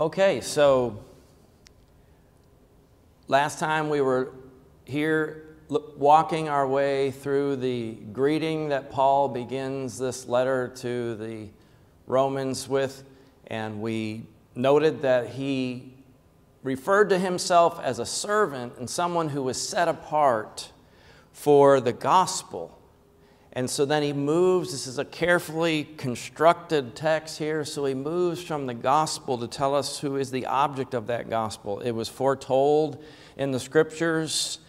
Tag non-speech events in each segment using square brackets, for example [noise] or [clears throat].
Okay, so last time we were here walking our way through the greeting that Paul begins this letter to the Romans with, and we noted that he referred to himself as a servant and someone who was set apart for the gospel. And so then he moves, this is a carefully constructed text here, so he moves from the gospel to tell us who is the object of that gospel. It was foretold in the scriptures,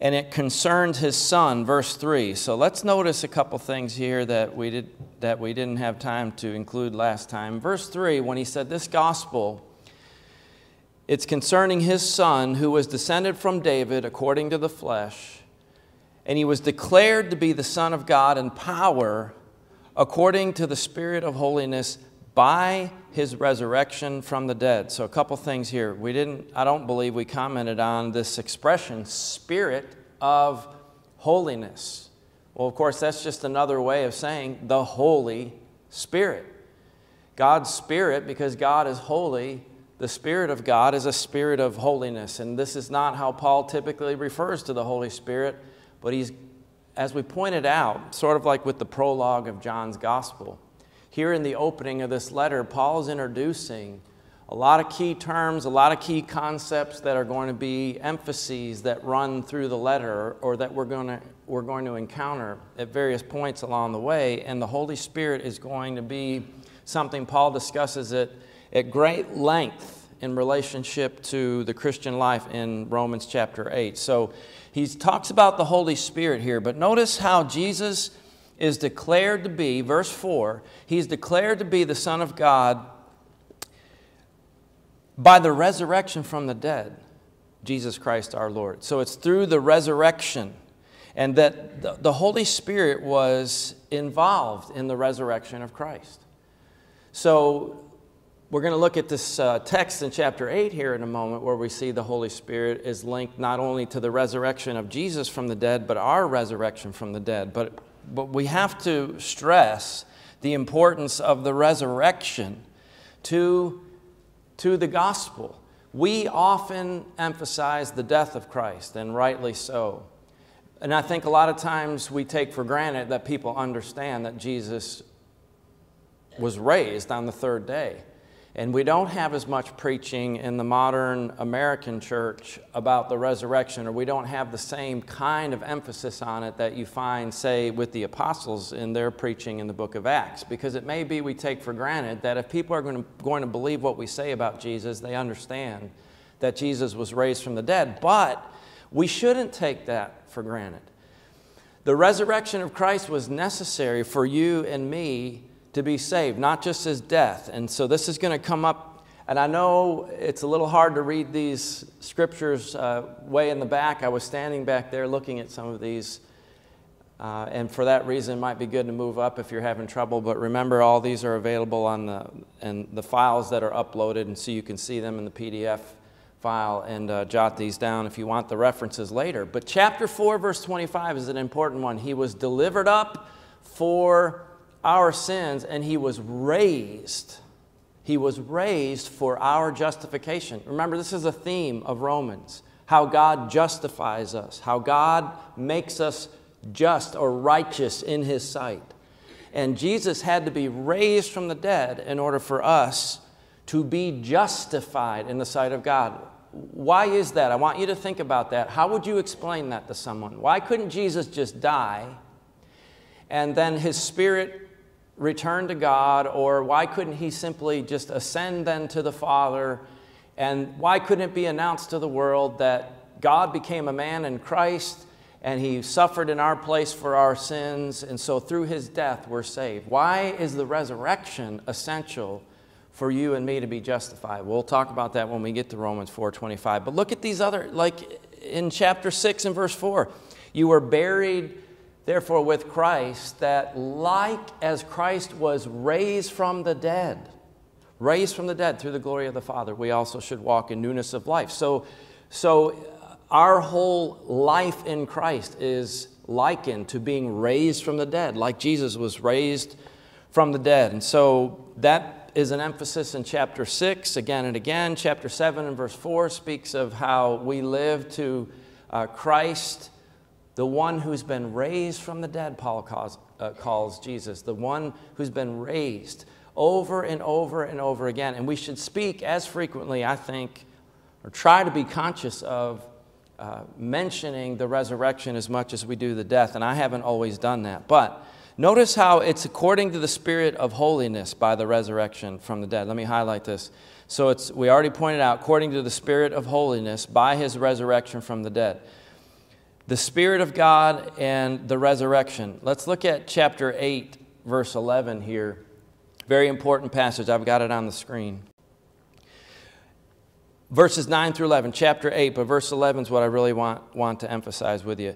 and it concerned his son, verse 3. So let's notice a couple things here that we, did, that we didn't have time to include last time. Verse 3, when he said, This gospel, it's concerning his son who was descended from David according to the flesh and he was declared to be the Son of God in power according to the Spirit of holiness by his resurrection from the dead. So a couple things here. We didn't I don't believe we commented on this expression spirit of holiness. Well, of course, that's just another way of saying the Holy Spirit. God's Spirit, because God is holy, the Spirit of God is a spirit of holiness. And this is not how Paul typically refers to the Holy Spirit. But he's, as we pointed out, sort of like with the prologue of John's Gospel, here in the opening of this letter, Paul is introducing a lot of key terms, a lot of key concepts that are going to be emphases that run through the letter or that we're going to, we're going to encounter at various points along the way. And the Holy Spirit is going to be something Paul discusses it at great length in relationship to the Christian life in Romans chapter 8. So he talks about the Holy Spirit here, but notice how Jesus is declared to be, verse 4, he's declared to be the Son of God by the resurrection from the dead, Jesus Christ our Lord. So it's through the resurrection, and that the Holy Spirit was involved in the resurrection of Christ. So we're going to look at this uh, text in chapter 8 here in a moment where we see the Holy Spirit is linked not only to the resurrection of Jesus from the dead, but our resurrection from the dead. But, but we have to stress the importance of the resurrection to, to the gospel. We often emphasize the death of Christ, and rightly so. And I think a lot of times we take for granted that people understand that Jesus was raised on the third day. And we don't have as much preaching in the modern American church about the resurrection, or we don't have the same kind of emphasis on it that you find, say, with the apostles in their preaching in the book of Acts. Because it may be we take for granted that if people are going to, going to believe what we say about Jesus, they understand that Jesus was raised from the dead. But we shouldn't take that for granted. The resurrection of Christ was necessary for you and me to be saved, not just as death. And so this is going to come up, and I know it's a little hard to read these scriptures uh, way in the back. I was standing back there looking at some of these. Uh, and for that reason, it might be good to move up if you're having trouble. But remember, all these are available on the and the files that are uploaded, and so you can see them in the PDF file and uh, jot these down if you want the references later. But chapter 4, verse 25 is an important one. He was delivered up for our sins and he was raised. He was raised for our justification. Remember, this is a theme of Romans how God justifies us, how God makes us just or righteous in his sight. And Jesus had to be raised from the dead in order for us to be justified in the sight of God. Why is that? I want you to think about that. How would you explain that to someone? Why couldn't Jesus just die and then his spirit return to God? Or why couldn't he simply just ascend then to the Father? And why couldn't it be announced to the world that God became a man in Christ and he suffered in our place for our sins, and so through his death we're saved? Why is the resurrection essential? for you and me to be justified. We'll talk about that when we get to Romans 4:25. But look at these other like in chapter 6 and verse 4. You were buried therefore with Christ, that like as Christ was raised from the dead, raised from the dead through the glory of the Father, we also should walk in newness of life. So, so our whole life in Christ is likened to being raised from the dead, like Jesus was raised from the dead. And so that is an emphasis in chapter 6 again and again. Chapter 7 and verse 4 speaks of how we live to uh, Christ, the one who's been raised from the dead, Paul calls, uh, calls Jesus, the one who's been raised over and over and over again. And we should speak as frequently, I think, or try to be conscious of uh, mentioning the resurrection as much as we do the death. And I haven't always done that. But notice how it's according to the spirit of holiness by the resurrection from the dead. Let me highlight this. So it's, we already pointed out, according to the spirit of holiness by his resurrection from the dead. The Spirit of God and the resurrection. Let's look at chapter 8, verse 11 here. Very important passage. I've got it on the screen. Verses 9 through 11, chapter 8, but verse 11 is what I really want, want to emphasize with you,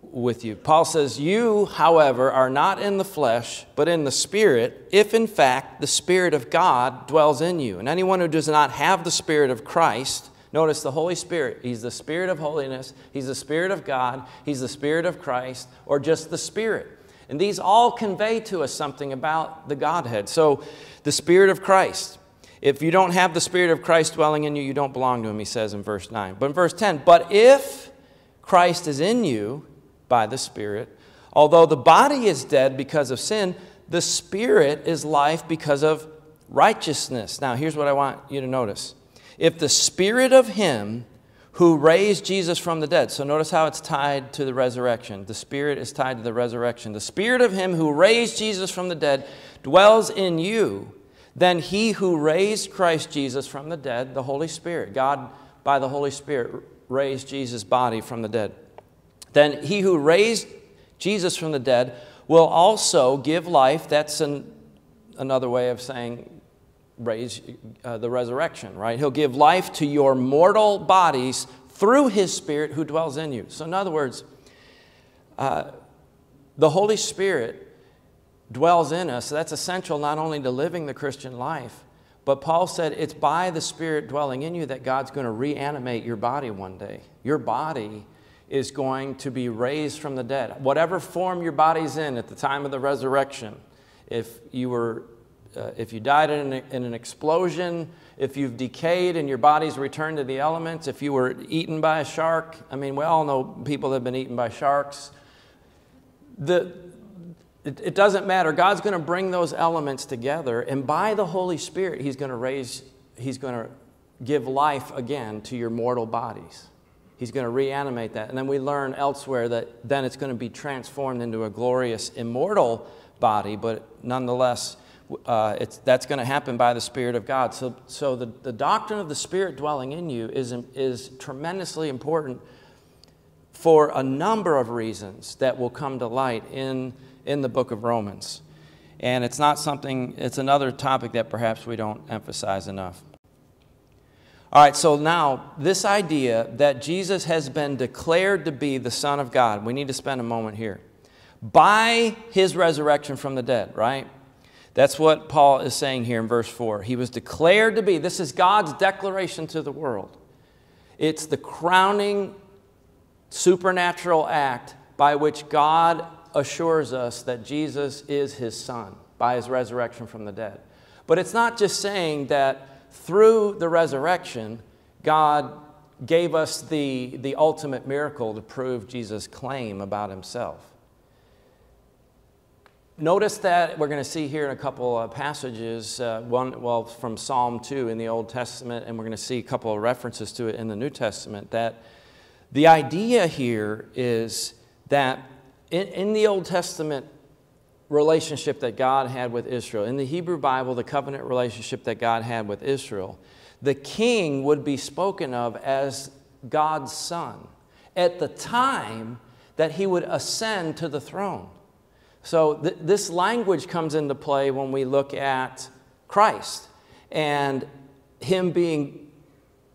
with you. Paul says, You, however, are not in the flesh, but in the Spirit, if in fact the Spirit of God dwells in you. And anyone who does not have the Spirit of Christ, Notice the Holy Spirit. He's the Spirit of holiness. He's the Spirit of God. He's the Spirit of Christ, or just the Spirit. And these all convey to us something about the Godhead. So, the Spirit of Christ. If you don't have the Spirit of Christ dwelling in you, you don't belong to Him, he says in verse 9. But in verse 10, but if Christ is in you by the Spirit, although the body is dead because of sin, the Spirit is life because of righteousness. Now, here's what I want you to notice if the spirit of him who raised Jesus from the dead, so notice how it's tied to the resurrection. The spirit is tied to the resurrection. The spirit of him who raised Jesus from the dead dwells in you, then he who raised Christ Jesus from the dead, the Holy Spirit, God by the Holy Spirit raised Jesus' body from the dead. Then he who raised Jesus from the dead will also give life. That's an, another way of saying raise uh, the resurrection, right? He'll give life to your mortal bodies through his spirit who dwells in you. So, in other words, uh, the Holy Spirit dwells in us. So that's essential not only to living the Christian life, but Paul said it's by the Spirit dwelling in you that God's going to reanimate your body one day. Your body is going to be raised from the dead. Whatever form your body's in at the time of the resurrection, if you were uh, if you died in, a, in an explosion, if you've decayed and your body's returned to the elements, if you were eaten by a shark, I mean, we all know people that have been eaten by sharks. The, it, it doesn't matter. God's going to bring those elements together, and by the Holy Spirit, He's going to raise, He's going to give life again to your mortal bodies. He's going to reanimate that. And then we learn elsewhere that then it's going to be transformed into a glorious, immortal body, but nonetheless, uh, that's going to happen by the Spirit of God. So, so the, the doctrine of the Spirit dwelling in you is, is tremendously important for a number of reasons that will come to light in, in the book of Romans. And it's not something, it's another topic that perhaps we don't emphasize enough. All right, so now this idea that Jesus has been declared to be the Son of God, we need to spend a moment here. By his resurrection from the dead, right? That's what Paul is saying here in verse 4. He was declared to be, this is God's declaration to the world. It's the crowning supernatural act by which God assures us that Jesus is his son by his resurrection from the dead. But it's not just saying that through the resurrection, God gave us the, the ultimate miracle to prove Jesus' claim about himself. Notice that we're going to see here in a couple of passages, uh, one, well, from Psalm 2 in the Old Testament, and we're going to see a couple of references to it in the New Testament, that the idea here is that in, in the Old Testament relationship that God had with Israel, in the Hebrew Bible, the covenant relationship that God had with Israel, the king would be spoken of as God's son at the time that he would ascend to the throne. So th- this language comes into play when we look at Christ and him being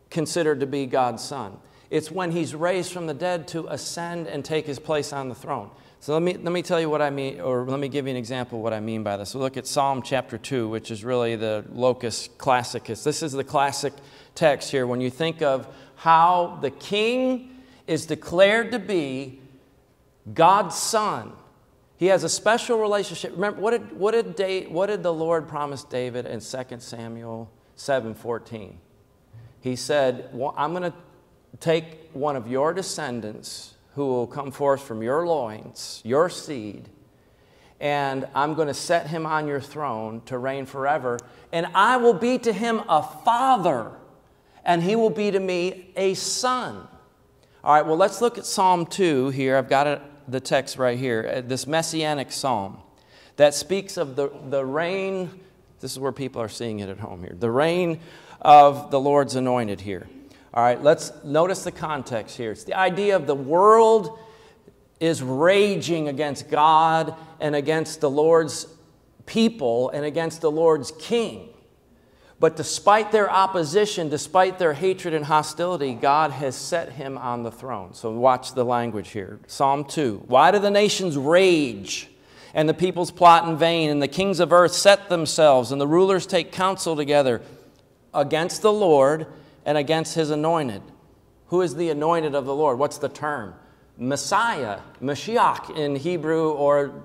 considered to be God's son. It's when he's raised from the dead to ascend and take his place on the throne. So let me, let me tell you what I mean, or let me give you an example of what I mean by this. So look at Psalm chapter 2, which is really the locus classicus. This is the classic text here. When you think of how the king is declared to be God's son, He has a special relationship. Remember, what did, what did, what did the Lord promise David in 2 Samuel 7 14? He said, well, I'm going to take one of your descendants who will come forth from your loins, your seed, and I'm going to set him on your throne to reign forever. And I will be to him a father, and he will be to me a son. All right, well, let's look at Psalm 2 here. I've got it, the text right here, uh, this messianic psalm that speaks of the, the reign. This is where people are seeing it at home here. The reign of the Lord's anointed here. All right, let's notice the context here. It's the idea of the world is raging against God and against the Lord's people and against the Lord's king. But despite their opposition, despite their hatred and hostility, God has set him on the throne. So watch the language here. Psalm 2. Why do the nations rage and the peoples plot in vain and the kings of earth set themselves and the rulers take counsel together against the Lord and against his anointed? Who is the anointed of the Lord? What's the term? Messiah, Mashiach in Hebrew or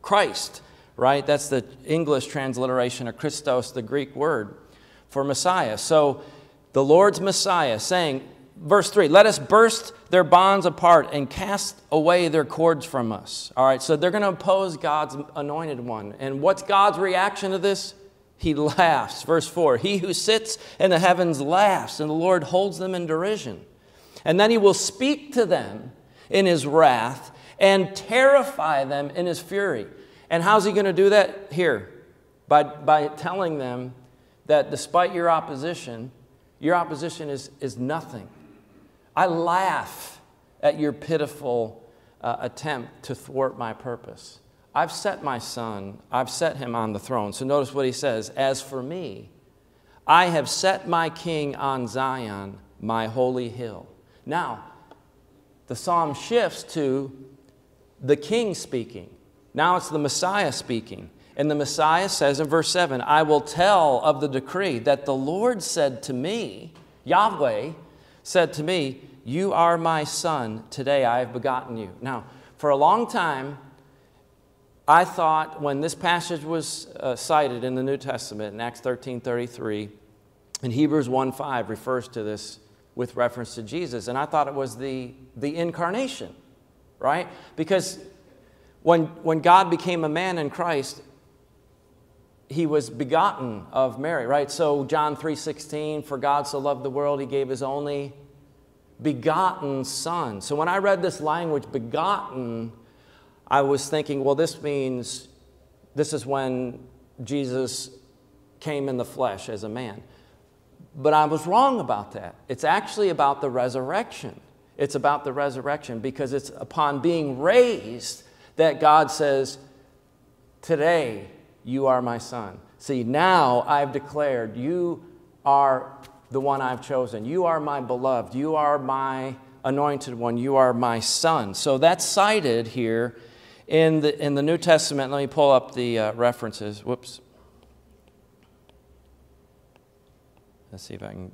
Christ right? That's the English transliteration of Christos, the Greek word for Messiah. So the Lord's Messiah saying, verse 3, let us burst their bonds apart and cast away their cords from us. All right, so they're going to oppose God's anointed one. And what's God's reaction to this? He laughs. Verse 4 He who sits in the heavens laughs, and the Lord holds them in derision. And then he will speak to them in his wrath and terrify them in his fury. And how's he going to do that? Here, by, by telling them that despite your opposition, your opposition is, is nothing. I laugh at your pitiful uh, attempt to thwart my purpose. I've set my son, I've set him on the throne. So notice what he says As for me, I have set my king on Zion, my holy hill. Now, the psalm shifts to the king speaking. Now it's the Messiah speaking. And the Messiah says in verse 7 I will tell of the decree that the Lord said to me, Yahweh said to me, You are my son. Today I have begotten you. Now, for a long time, I thought when this passage was uh, cited in the New Testament in Acts 13 33, and Hebrews 1 5 refers to this with reference to Jesus, and I thought it was the, the incarnation, right? Because when, when God became a man in Christ, he was begotten of Mary, right? So John 3:16, for God so loved the world, he gave his only begotten son. So when I read this language, begotten, I was thinking, well, this means this is when Jesus came in the flesh as a man. But I was wrong about that. It's actually about the resurrection. It's about the resurrection because it's upon being raised that God says, Today you are my son. See, now I've declared you are the one I've chosen. You are my beloved. You are my anointed one. You are my son. So that's cited here in the, in the New Testament. Let me pull up the uh, references. Whoops. Let's see if I can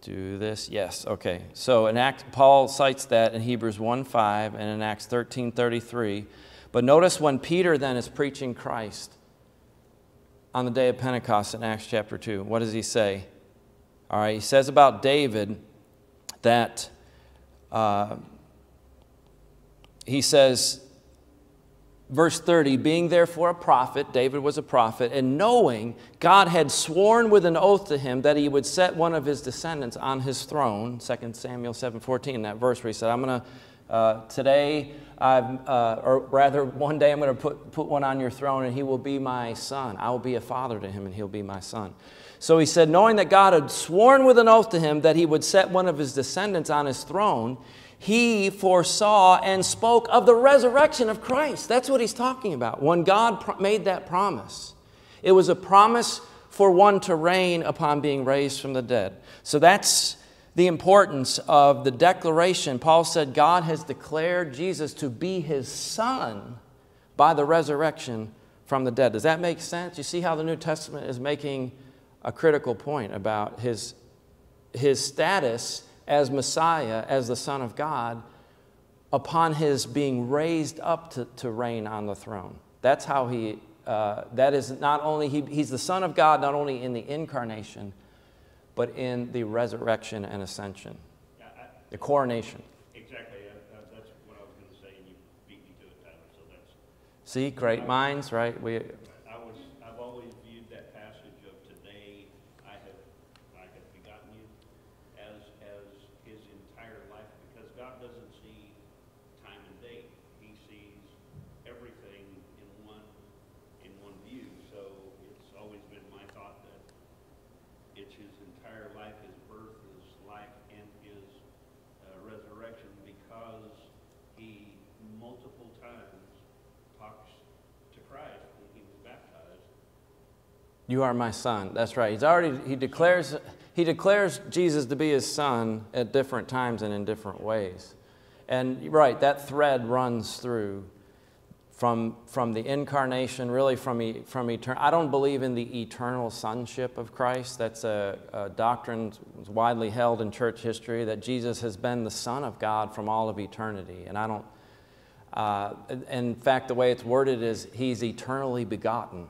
do this. Yes, okay. So in Act, Paul cites that in Hebrews 1 5 and in Acts 13 33. But notice when Peter then is preaching Christ on the day of Pentecost in Acts chapter 2, what does he say? All right, he says about David that uh, he says, verse 30 being therefore a prophet david was a prophet and knowing god had sworn with an oath to him that he would set one of his descendants on his throne 2 samuel 7.14 that verse where he said i'm going to uh, today, uh, or rather, one day I'm going to put, put one on your throne and he will be my son. I will be a father to him and he'll be my son. So he said, knowing that God had sworn with an oath to him that he would set one of his descendants on his throne, he foresaw and spoke of the resurrection of Christ. That's what he's talking about. When God made that promise, it was a promise for one to reign upon being raised from the dead. So that's the importance of the declaration. Paul said God has declared Jesus to be his son by the resurrection from the dead. Does that make sense? You see how the New Testament is making a critical point about his, his status as Messiah, as the Son of God, upon his being raised up to, to reign on the throne. That's how he, uh, that is not only, he, he's the Son of God, not only in the incarnation, but in the resurrection and ascension, Yeah, I- the coronation. Exactly, that- that's what I was going to say, and you beat me to it, Tyler, so that's, See, great minds, right? We, I was, I've always viewed that passage of today, I have, I have begotten you, as, as his entire life, because God doesn't see time and date. He sees everything in one, in one view, so it's always been my thought that it's his entire life, his birth, his life, and his uh, resurrection, because he multiple times talks to Christ when he was baptized. You are my son. That's right. He's already he declares he declares Jesus to be his son at different times and in different ways. And right, that thread runs through from from the incarnation, really from from eternal. I don't believe in the eternal sonship of Christ. That's a, a doctrine widely held in church history that Jesus has been the Son of God from all of eternity. And I don't. Uh, in fact, the way it's worded is He's eternally begotten.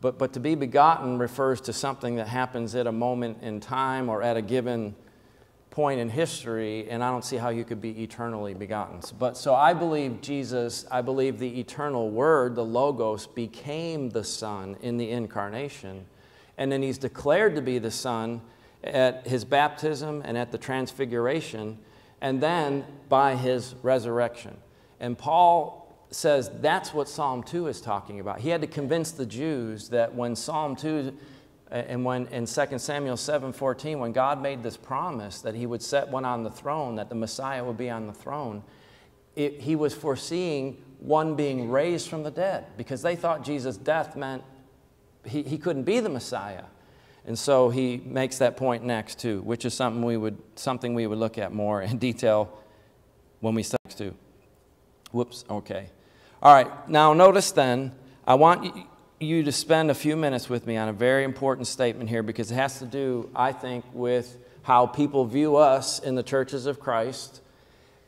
But, but to be begotten refers to something that happens at a moment in time or at a given point in history, and I don't see how you could be eternally begotten. But so I believe Jesus, I believe the eternal Word, the Logos, became the Son in the incarnation, and then He's declared to be the Son at His baptism and at the transfiguration, and then by His resurrection. And Paul says that's what Psalm 2 is talking about. He had to convince the Jews that when Psalm 2 and when in 2 Samuel 7:14 when God made this promise that he would set one on the throne, that the Messiah would be on the throne, it, he was foreseeing one being raised from the dead because they thought Jesus' death meant he, he couldn't be the Messiah. And so he makes that point next too, which is something we would, something we would look at more in [laughs] detail when we start to. Whoops, okay. All right, now notice then, I want you to spend a few minutes with me on a very important statement here because it has to do, I think, with how people view us in the churches of Christ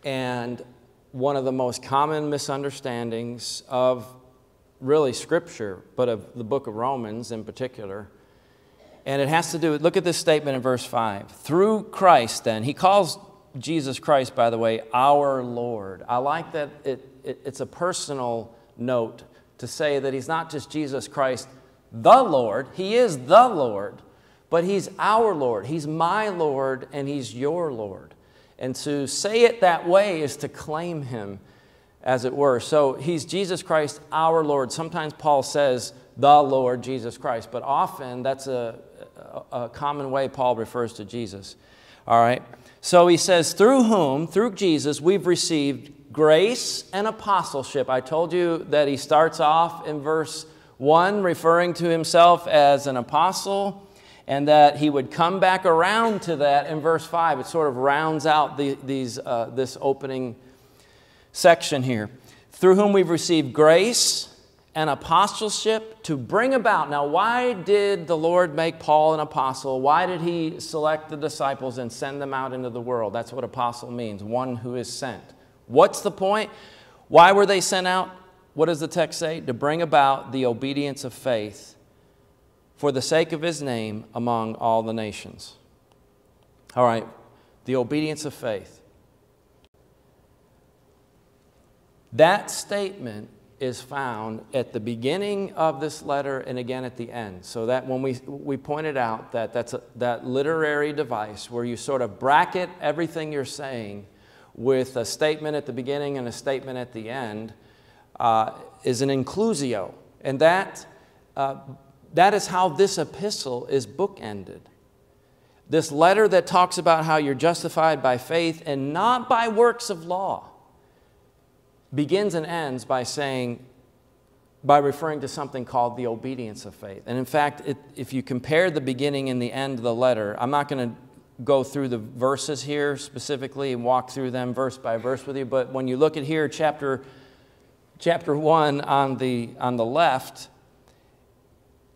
and one of the most common misunderstandings of really Scripture, but of the book of Romans in particular. And it has to do with, look at this statement in verse 5. Through Christ, then, he calls Jesus Christ, by the way, our Lord. I like that it, it, it's a personal note to say that he's not just Jesus Christ, the Lord, he is the Lord, but he's our Lord. He's my Lord, and he's your Lord. And to say it that way is to claim him, as it were. So he's Jesus Christ, our Lord. Sometimes Paul says, the Lord Jesus Christ, but often that's a, a, a common way Paul refers to Jesus. All right? So he says, through whom, through Jesus, we've received grace and apostleship. I told you that he starts off in verse 1 referring to himself as an apostle and that he would come back around to that in verse 5. It sort of rounds out the, these, uh, this opening section here. Through whom we've received grace and apostleship to bring about. Now, why did the Lord make Paul an apostle? Why did he select the disciples and send them out into the world? That's what apostle means one who is sent. What's the point? Why were they sent out? What does the text say? To bring about the obedience of faith for the sake of his name among all the nations. All right, the obedience of faith. That statement is found at the beginning of this letter and again at the end. So that when we, we pointed out that that's a, that literary device where you sort of bracket everything you're saying with a statement at the beginning and a statement at the end uh, is an inclusio. And that, uh, that is how this epistle is bookended. This letter that talks about how you're justified by faith and not by works of law begins and ends by saying, by referring to something called the obedience of faith. And in fact, it, if you compare the beginning and the end of the letter, I'm not going to go through the verses here specifically and walk through them verse by verse with you, but when you look at here, chapter, chapter 1 on the, on the left,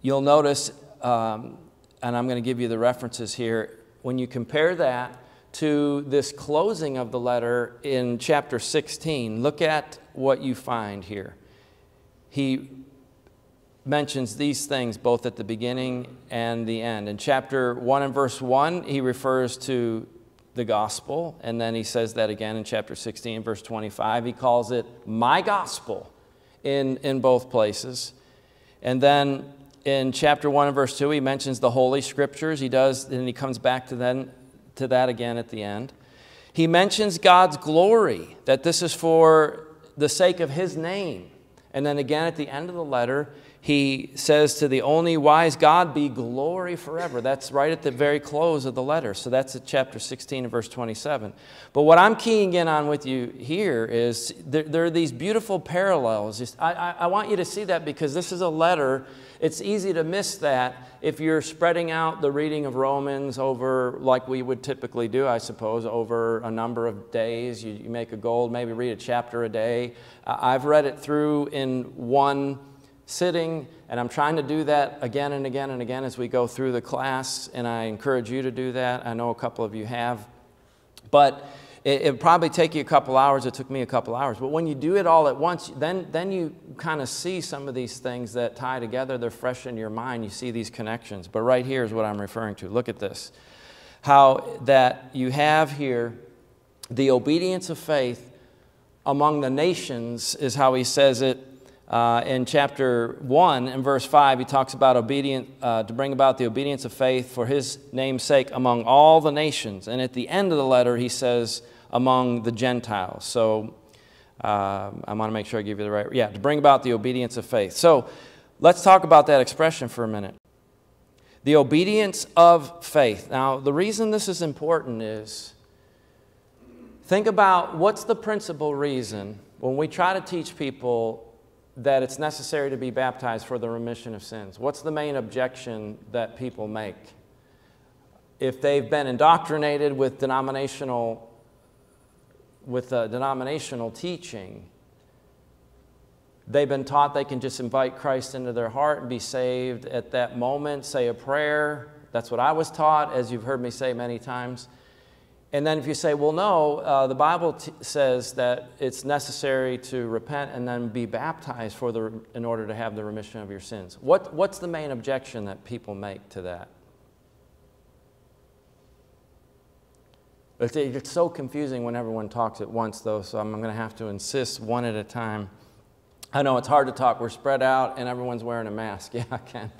you'll notice, um, and I'm going to give you the references here, when you compare that to this closing of the letter in chapter 16, look at what you find here. He mentions these things both at the beginning and the end. In chapter 1 and verse 1, he refers to the gospel, and then he says that again in chapter 16, verse 25. He calls it my gospel in, in both places. And then in chapter 1 and verse 2, he mentions the Holy Scriptures. He does, and he comes back to, then, to that again at the end. He mentions God's glory, that this is for the sake of his name. And then again at the end of the letter, he says to the only wise God be glory forever. That's right at the very close of the letter. So that's at chapter 16 and verse 27. But what I'm keying in on with you here is there, there are these beautiful parallels. I, I, I want you to see that because this is a letter. It's easy to miss that if you're spreading out the reading of Romans over, like we would typically do, I suppose, over a number of days. You, you make a goal, maybe read a chapter a day. I've read it through in one sitting, and I'm trying to do that again and again and again as we go through the class, and I encourage you to do that. I know a couple of you have. But it, it probably take you a couple hours. It took me a couple hours. But when you do it all at once, then, then you kind of see some of these things that tie together. They're fresh in your mind. You see these connections. But right here is what I'm referring to. Look at this. How that you have here the obedience of faith among the nations is how he says it uh, in chapter 1 and verse 5, he talks about obedient, uh, to bring about the obedience of faith for his name's sake among all the nations. And at the end of the letter, he says, among the Gentiles. So uh, I want to make sure I give you the right, yeah, to bring about the obedience of faith. So let's talk about that expression for a minute. The obedience of faith. Now, the reason this is important is think about what's the principal reason when we try to teach people that it's necessary to be baptized for the remission of sins? What's the main objection that people make? If they've been indoctrinated with denominational, with a denominational teaching, they've been taught they can just invite Christ into their heart and be saved at that moment, say a prayer. That's what I was taught, as you've heard me say many times. And then if you say, well, no, uh, the Bible says that it's necessary to repent and then be baptized for the, in order to have the remission of your sins. What, what's the main objection that people make to that? It's so confusing when everyone talks at once, though, so I'm going to have to insist one at a time. I know it's hard to talk. We're spread out and everyone's wearing a mask. [laughs] Yeah, I can.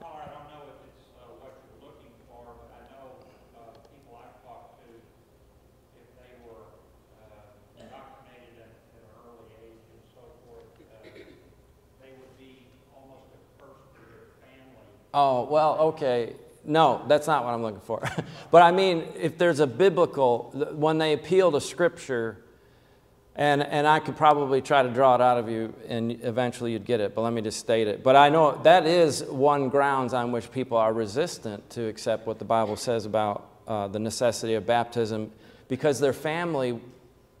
I don't know if it's uh, what you're looking for, but I know uh, people I've talked to, if they were uh, indoctrinated at an early age and so forth, they would be almost a curse to family. Oh, well, okay. No, that's not what I'm looking for. [laughs] but I mean, if there's a biblical, when they appeal to Scripture, and, and I could probably try to draw it out of you, and eventually you'd get it, but let me just state it. But I know that is one grounds on which people are resistant to accept what the Bible says about uh, the necessity of baptism because their family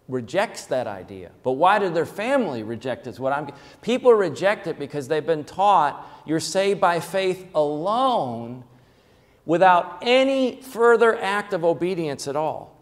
rejects that idea. But why did their family reject it? What I'm, people reject it because they've been taught you're saved by faith alone without any further act of obedience at all.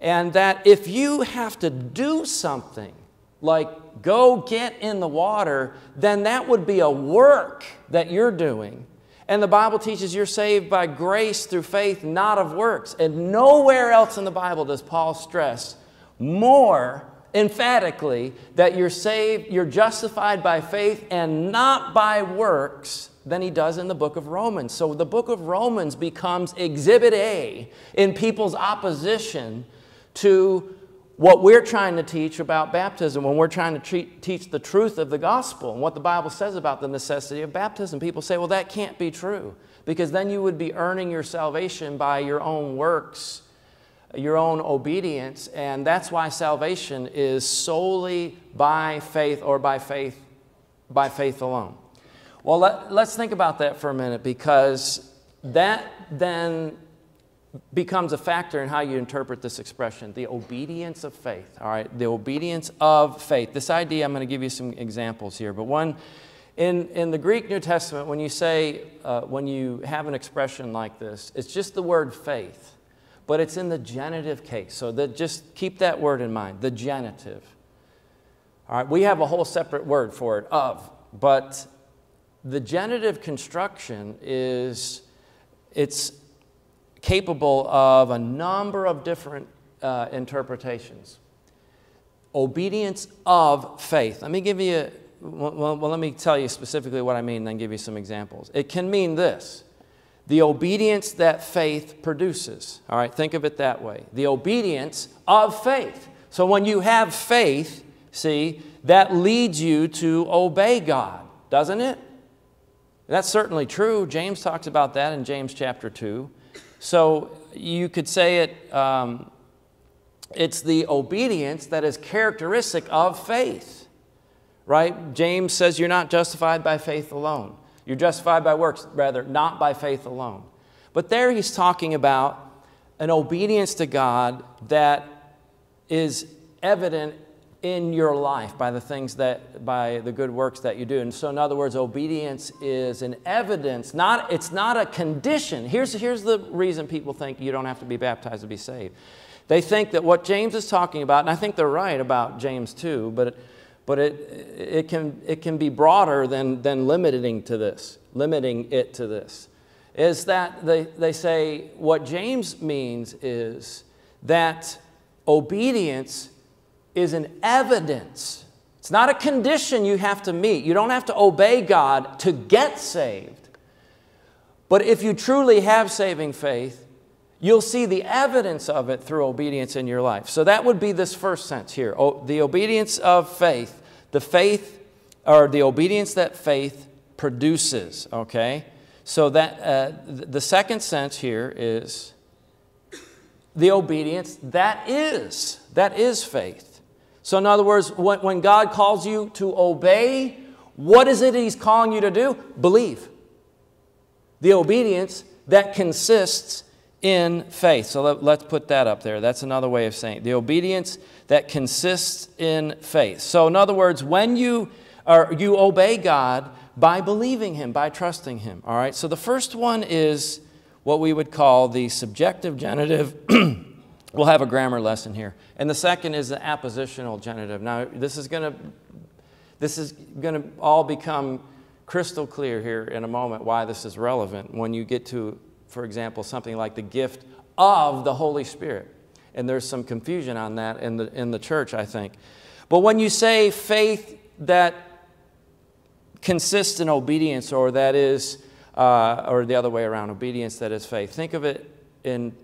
And that if you have to do something, like go get in the water, then that would be a work that you're doing. And the Bible teaches you're saved by grace through faith, not of works. And nowhere else in the Bible does Paul stress more emphatically that you're saved, you're justified by faith and not by works than he does in the book of Romans. So the book of Romans becomes exhibit A in people's opposition to what we're trying to teach about baptism when we're trying to treat, teach the truth of the gospel and what the Bible says about the necessity of baptism. People say, well, that can't be true because then you would be earning your salvation by your own works your own obedience, and that's why salvation is solely by faith or by faith, by faith alone. Well, let, let's think about that for a minute because that then becomes a factor in how you interpret this expression the obedience of faith. All right, the obedience of faith. This idea, I'm going to give you some examples here, but one. In, in the Greek New Testament, when you say, uh, when you have an expression like this, it's just the word faith. But it's in the genitive case. So that just keep that word in mind, the genitive. All right, we have a whole separate word for it, of, but the genitive construction is it's capable of a number of different uh, interpretations. Obedience of faith. Let me give you, well, well, let me tell you specifically what I mean, then give you some examples. It can mean this the obedience that faith produces. All right, think of it that way. The obedience of faith. So when you have faith, see, that leads you to obey God, doesn't it? That's certainly true. James talks about that in James chapter 2. So you could say it, um, it's the obedience that is characteristic of faith, right? James says you're not justified by faith alone. You're justified by works, rather, not by faith alone. But there he's talking about an obedience to God that is evident in your life by the things that by the good works that you do. And so in other words obedience is an evidence not it's not a condition. Here's here's the reason people think you don't have to be baptized to be saved. They think that what james is talking about and i think they're right about james too but but it, it, can, it can be broader than, than limiting to this limiting it to this is that they, they say what james means is that obedience is an evidence. It's not a condition you have to meet. You don't have to obey God to get saved. But if you truly have saving faith, you'll see the evidence of it through obedience in your life. So that would be this first sense here the obedience of faith, the faith, or the obedience that faith produces, okay? So that uh, the second sense here is the obedience that is, that is faith. So, in other words, when, when God calls you to obey, what is it He's calling you to do? Believe. The obedience that consists in faith. So let, us put that up there. That's another way of saying it. The obedience that consists in faith. So, in other words, when you, are, you obey God by believing Him, by trusting Him. All right? So, the first one is what we would call the subjective genitive. [clears throat] we'll have a grammar lesson here. And the second is the appositional genitive. Now, this is going to this is going to all become crystal clear here in a moment why this is relevant when you get to, for example, something like the gift of the Holy Spirit. And there's some confusion on that in the, in the church, I think. But when you say faith that consists in obedience, or that is, uh, or the other way around, obedience that is faith, think of it in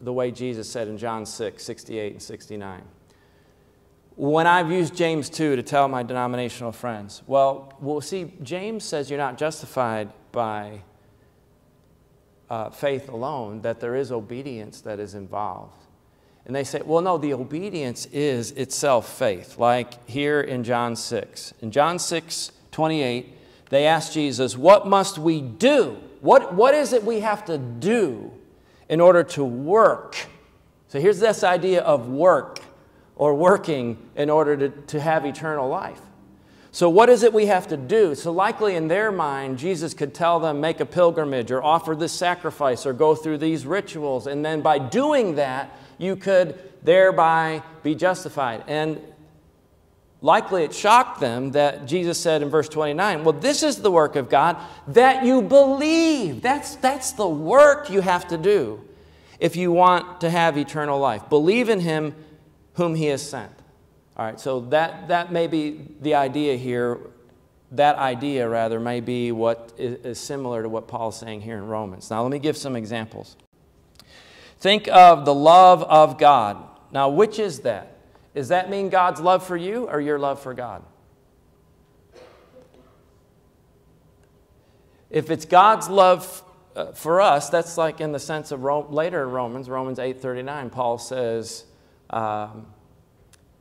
the way Jesus said in John 6, 68 and 69. When I've used James 2 to tell my denominational friends, well, well see, James says you're not justified by uh, faith alone, that there is obedience that is involved. And they say, well, no, the obedience is itself faith, like here in John 6. In John 6, 28, they ask Jesus, What must we do? What, what is it we have to do in order to work. So here's this idea of work or working in order to, to have eternal life. So, what is it we have to do? So, likely in their mind, Jesus could tell them, make a pilgrimage or offer this sacrifice or go through these rituals. And then by doing that, you could thereby be justified. And Likely it shocked them that Jesus said in verse 29, Well, this is the work of God, that you believe. That's, that's the work you have to do if you want to have eternal life. Believe in Him whom He has sent. All right, so that, that may be the idea here. That idea, rather, may be what is, is similar to what Paul's saying here in Romans. Now, let me give some examples. Think of the love of God. Now, which is that? Does that mean God's love for you or your love for God? If it's God's love uh, for us, that's like in the sense of later Romans, Romans 8:39, Paul says, um,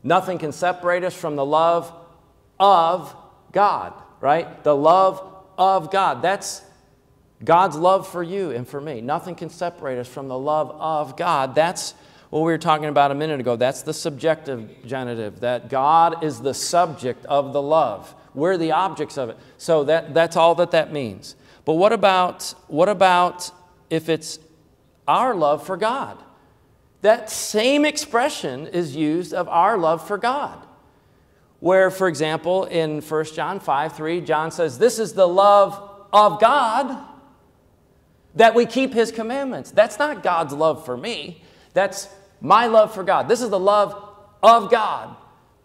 "Nothing can separate us from the love of God." Right? The love of God. That's God's love for you and for me. Nothing can separate us from the love of God. That's what we were talking about a minute ago. That's the subjective genitive, that God is the subject of the love. We're the objects of it. So that, that's all that that means. But what about, what about if it's our love for God? That same expression is used of our love for God. Where, for example, in 1 John 5 3, John says, This is the love of God that we keep his commandments. That's not God's love for me, that's my love for God. This is the love of God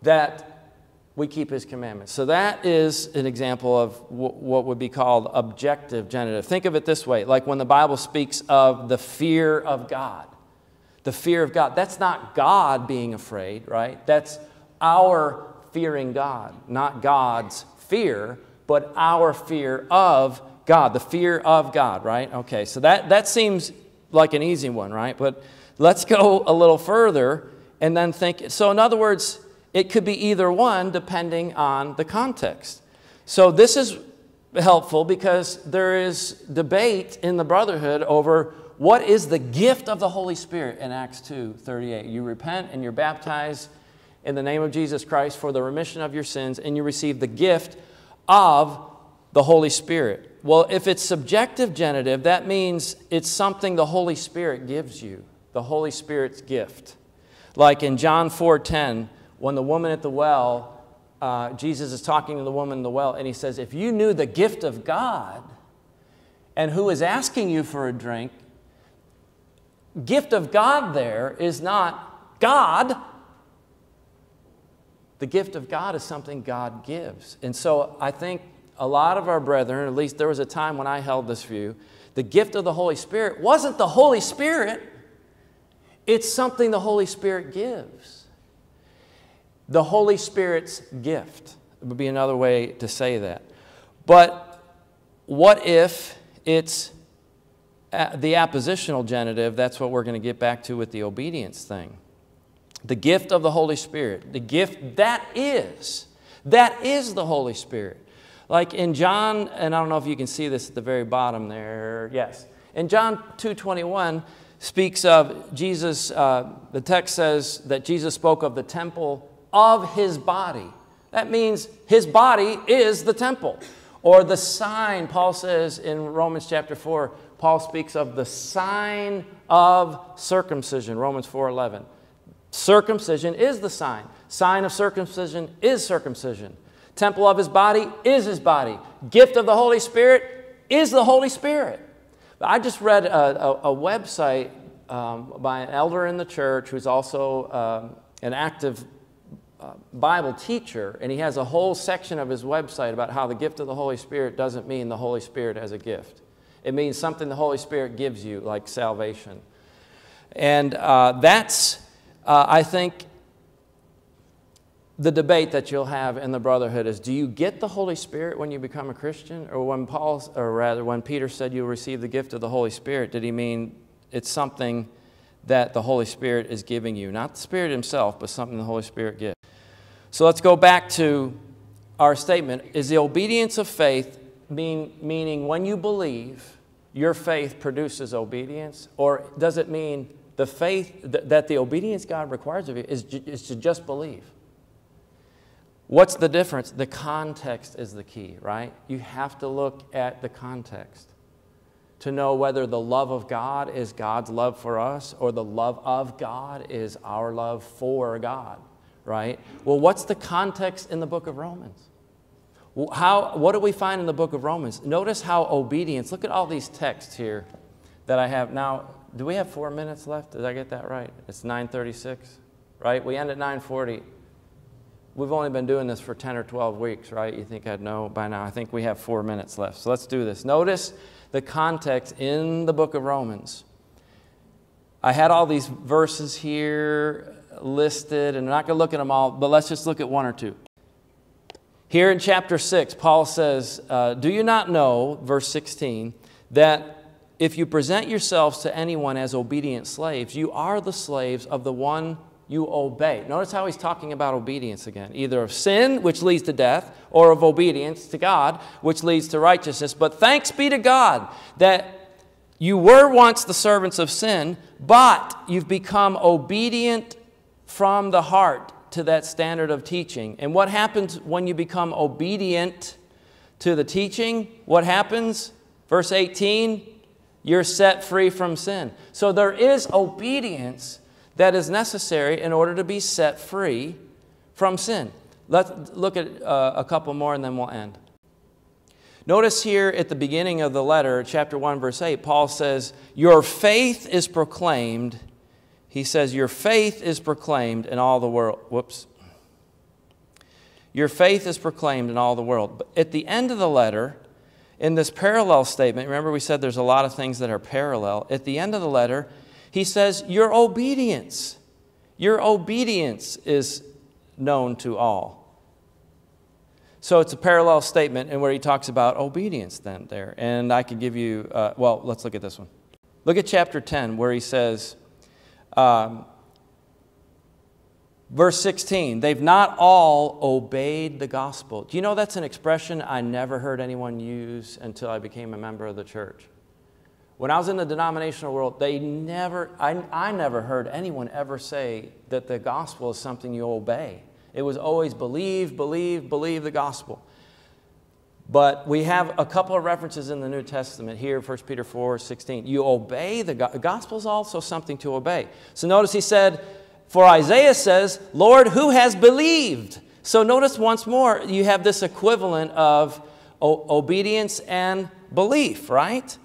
that we keep his commandments. So that is an example of what would be called objective genitive. Think of it this way like when the Bible speaks of the fear of God. The fear of God. That's not God being afraid, right? That's our fearing God, not God's fear, but our fear of God, the fear of God, right? Okay, so that, that seems like an easy one, right? But let's go a little further and then think. So, in other words, it could be either one depending on the context. So, this is helpful because there is debate in the brotherhood over what is the gift of the Holy Spirit in Acts 2 38. You repent and you're baptized in the name of Jesus Christ for the remission of your sins, and you receive the gift of the Holy Spirit. Well, if it's subjective genitive, that means it's something the Holy Spirit gives you, the Holy Spirit's gift. Like in John 4:10, when the woman at the well, uh, Jesus is talking to the woman in the well, and he says, If you knew the gift of God and who is asking you for a drink, gift of God there is not God. The gift of God is something God gives. And so I think a lot of our brethren, at least there was a time when I held this view, the gift of the Holy Spirit wasn't the Holy Spirit, it's something the Holy Spirit gives. The Holy Spirit's gift would be another way to say that. But what if it's the appositional genitive? That's what we're going to get back to with the obedience thing. The gift of the Holy Spirit, the gift that is, that is the Holy Spirit. Like in John, and I don't know if you can see this at the very bottom there. Yes. In John 2:21 speaks of Jesus, uh, the text says that Jesus spoke of the temple of his body. That means his body is the temple. Or the sign, Paul says in Romans chapter 4, Paul speaks of the sign of circumcision, Romans 4:11. Circumcision is the sign. Sign of circumcision is circumcision. Temple of his body is his body. Gift of the Holy Spirit is the Holy Spirit. I just read a, a, a website um, by an elder in the church who's also um, an active uh, Bible teacher, and he has a whole section of his website about how the gift of the Holy Spirit doesn't mean the Holy Spirit as a gift. It means something the Holy Spirit gives you, like salvation. And uh, that's, uh, I think, the debate that you'll have in the brotherhood is do you get the Holy Spirit when you become a Christian? Or when Paul, or rather, when Peter said you'll receive the gift of the Holy Spirit, did he mean it's something that the Holy Spirit is giving you? Not the Spirit himself, but something the Holy Spirit gives. So let's go back to our statement. Is the obedience of faith mean, meaning when you believe, your faith produces obedience? Or does it mean the faith that the obedience God requires of you is, is to just believe? What's the difference? The context is the key, right? You have to look at the context to know whether the love of God is God's love for us or the love of God is our love for God, right? Well, what's the context in the book of Romans? How, what do we find in the book of Romans? Notice how obedience, look at all these texts here that I have. Now, do we have four minutes left? Did I get that right? It's 936, right? We end at 940 we've only been doing this for 10 or 12 weeks, right? You think I'd know by now. I think we have four minutes left. So let's do this. Notice the context in the book of Romans. I had all these verses here listed, and I'm not going to look at them all, but let's just look at one or two. Here in chapter 6, Paul says, uh, Do you not know, verse 16, that if you present yourselves to anyone as obedient slaves, you are the slaves of the one you obey. Notice how he's talking about obedience again either of sin, which leads to death, or of obedience to God, which leads to righteousness. But thanks be to God that you were once the servants of sin, but you've become obedient from the heart to that standard of teaching. And what happens when you become obedient to the teaching? What happens? Verse 18, you're set free from sin. So there is obedience that is necessary in order to be set free from sin. Let's look at uh, a couple more and then we'll end. Notice here at the beginning of the letter, chapter 1, verse 8, Paul says, Your faith is proclaimed. He says, Your faith is proclaimed in all the world. Whoops. Your faith is proclaimed in all the world. But at the end of the letter, in this parallel statement, remember we said there's a lot of things that are parallel. At the end of the letter, he says, Your obedience, your obedience is known to all. So it's a parallel statement in where he talks about obedience then there. And I could give you, uh, well, let's look at this one. Look at chapter 10 where he says, um, verse 16, they've not all obeyed the gospel. Do you know that's an expression I never heard anyone use until I became a member of the church? When I was in the denominational world, they never, I, I never heard anyone ever say that the gospel is something you obey. It was always believe, believe, believe the gospel. But we have a couple of references in the New Testament here, 1 Peter 4 16. You obey the, the gospel is also something to obey. So notice he said, For Isaiah says, Lord, who has believed? So notice once more, you have this equivalent of obedience and belief, right?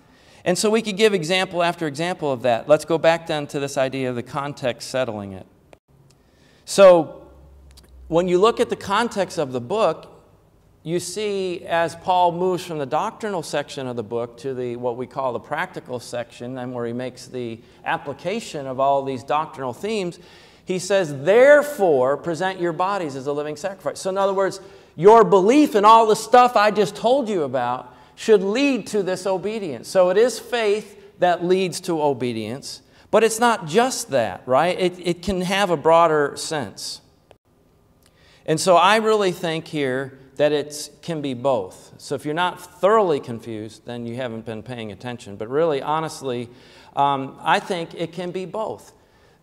And so we could give example after example of that. Let's go back then to this idea of the context settling it. So when you look at the context of the book, you see as Paul moves from the doctrinal section of the book to the what we call the practical section, and where he makes the application of all these doctrinal themes, he says, therefore, present your bodies as a living sacrifice. So, in other words, your belief in all the stuff I just told you about should lead to this obedience. So it is faith that leads to obedience, but it's not just that, right? It, it can have a broader sense. And so I really think here that it can be both. So if you're not thoroughly confused, then you haven't been paying attention. But really, honestly, um, I think it can be both.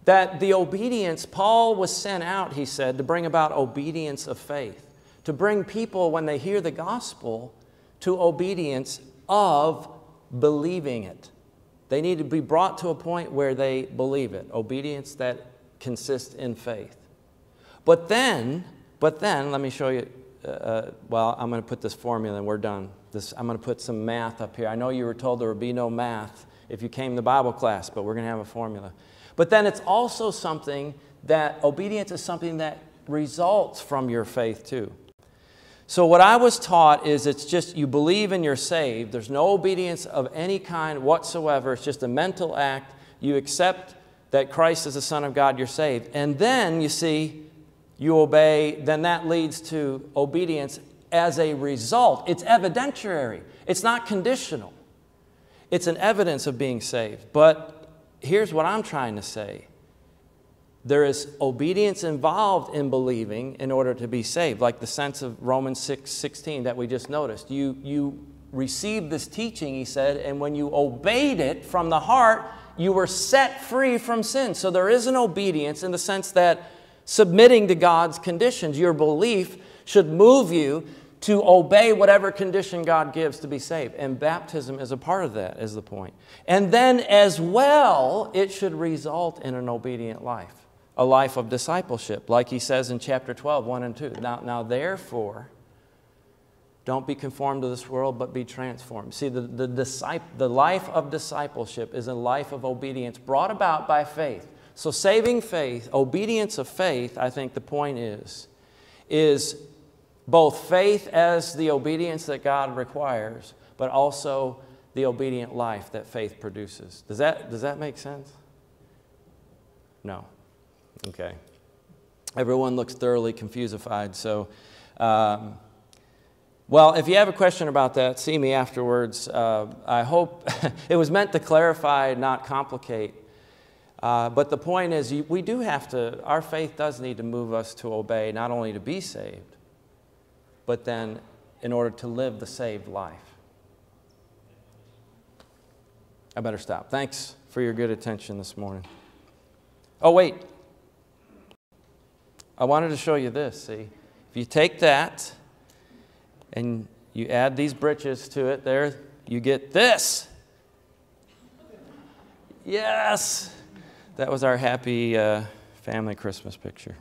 That the obedience, Paul was sent out, he said, to bring about obedience of faith, to bring people, when they hear the gospel, to obedience of believing it. They need to be brought to a point where they believe it, obedience that consists in faith. But then, but then, let me show you. Uh, well, I'm going to put this formula and we're done. This, I'm going to put some math up here. I know you were told there would be no math if you came to Bible class, but we're going to have a formula. But then it's also something that obedience is something that results from your faith too. So, what I was taught is it's just you believe and you're saved. There's no obedience of any kind whatsoever. It's just a mental act. You accept that Christ is the Son of God, you're saved. And then, you see, you obey, then that leads to obedience as a result. It's evidentiary, it's not conditional. It's an evidence of being saved. But here's what I'm trying to say there is obedience involved in believing in order to be saved, like the sense of Romans 6 16 that we just noticed. You, you received this teaching, he said, and when you obeyed it from the heart, you were set free from sin. So there is an obedience in the sense that submitting to God's conditions, your belief should move you to obey whatever condition God gives to be saved. And baptism is a part of that, is the point. And then, as well, it should result in an obedient life a life of discipleship, like he says in chapter 12, 1 and 2. Now, now therefore, don't be conformed to this world, but be transformed. See, the, the, disciple, the life of discipleship is a life of obedience brought about by faith. So, saving faith, obedience of faith, I think the point is, is both faith as the obedience that God requires, but also the obedient life that faith produces. Does that, does that make sense? No. Okay. Everyone looks thoroughly confusified. So, um, well, if you have a question about that, see me afterwards. Uh, I hope [laughs] it was meant to clarify, not complicate. Uh, but the point is, we do have to, our faith does need to move us to obey, not only to be saved, but then in order to live the saved life. I better stop. Thanks for your good attention this morning. Oh, wait. I wanted to show you this. See, if you take that and you add these britches to it, there you get this. Yes, That was our happy uh, family Christmas picture.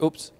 Oops.